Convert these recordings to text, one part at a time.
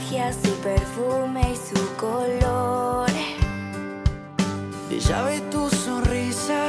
su perfume y su color. Y ya ve tu sonrisa.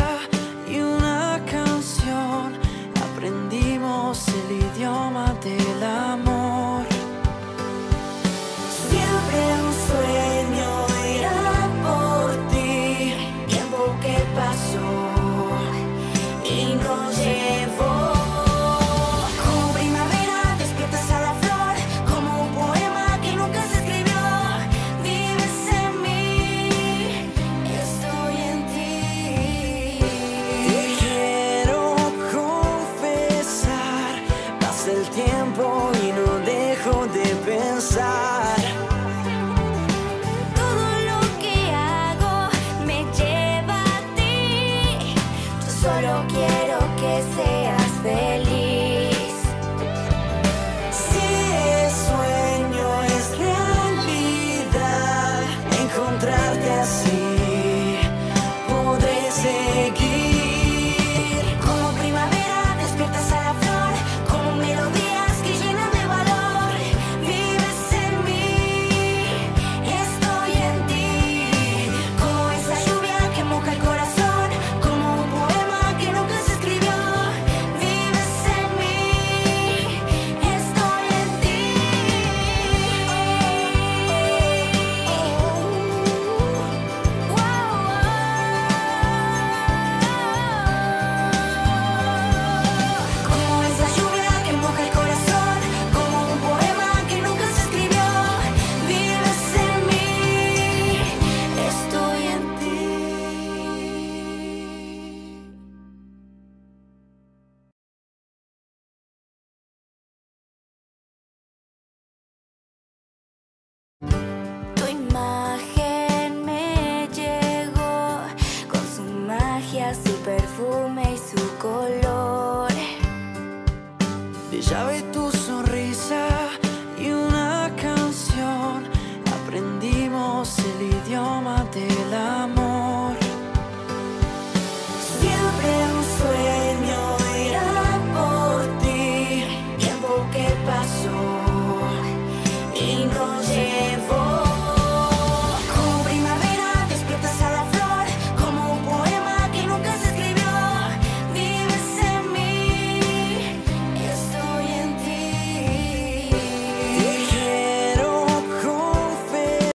Su perfume y su color. De llave tus